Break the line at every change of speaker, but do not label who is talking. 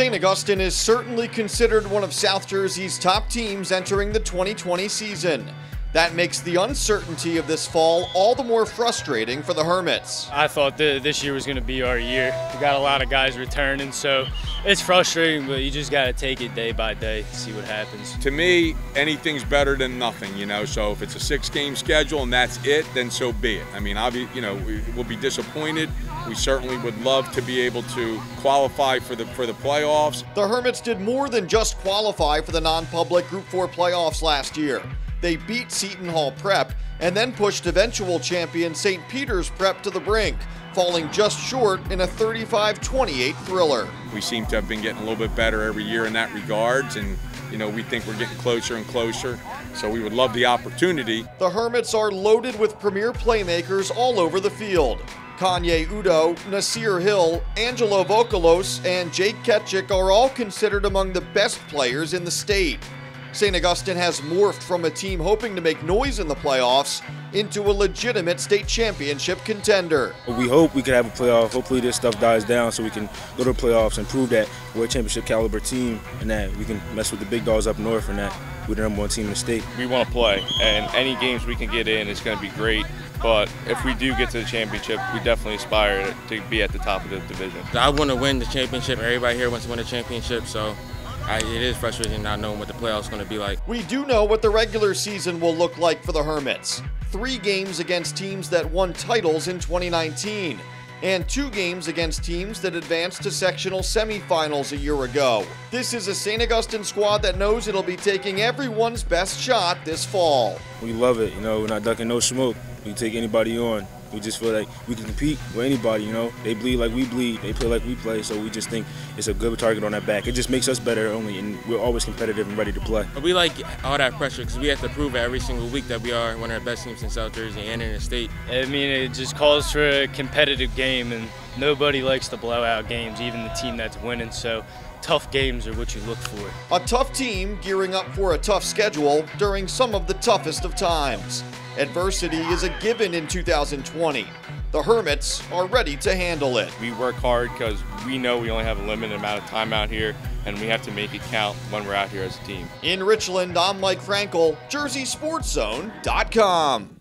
St. Augustine is certainly considered one of South Jersey's top teams entering the 2020 season. That makes the uncertainty of this fall all the more frustrating for the Hermits.
I thought th- this year was going to be our year. We got a lot of guys returning, so it's frustrating, but you just got to take it day by day, see what happens.
To me, anything's better than nothing, you know. So if it's a six-game schedule and that's it, then so be it. I mean, obviously, you know, we will be disappointed. We certainly would love to be able to qualify for the for the playoffs.
The Hermits did more than just qualify for the non-public Group 4 playoffs last year. They beat Seton Hall Prep and then pushed eventual champion St. Peter's Prep to the brink, falling just short in a 35 28 thriller.
We seem to have been getting a little bit better every year in that regards, and you know, we think we're getting closer and closer. So we would love the opportunity.
The Hermits are loaded with premier playmakers all over the field. Kanye Udoh, Nasir Hill, Angelo Vokolos, and Jake Ketschek are all considered among the best players in the state. St. Augustine has morphed from a team hoping to make noise in the playoffs into a legitimate state championship contender.
We hope we can have a playoff. Hopefully, this stuff dies down so we can go to the playoffs and prove that we're a championship caliber team and that we can mess with the big dogs up north and that we're the number one team in the state.
We want to play, and any games we can get in is going to be great. But if we do get to the championship, we definitely aspire to be at the top of the division.
I want to win the championship. Everybody here wants to win the championship, so I, it is frustrating not knowing what the playoffs going to be like.
We do know what the regular season will look like for the Hermits. Three games against teams that won titles in 2019, and two games against teams that advanced to sectional semifinals a year ago. This is a St. Augustine squad that knows it'll be taking everyone's best shot this fall.
We love it, you know, we're not ducking no smoke. We take anybody on. We just feel like we can compete with anybody, you know. They bleed like we bleed, they play like we play, so we just think it's a good target on our back. It just makes us better only, and we're always competitive and ready to play.
We like all that pressure because we have to prove every single week that we are one of the best teams in South Jersey and in the state.
I mean, it just calls for a competitive game, and nobody likes to blow out games, even the team that's winning, so tough games are what you look for.
A tough team gearing up for a tough schedule during some of the toughest of times. Adversity is a given in 2020. The Hermits are ready to handle it.
We work hard because we know we only have a limited amount of time out here, and we have to make it count when we're out here as a team.
In Richland, I'm Mike Frankel, JerseySportsZone.com.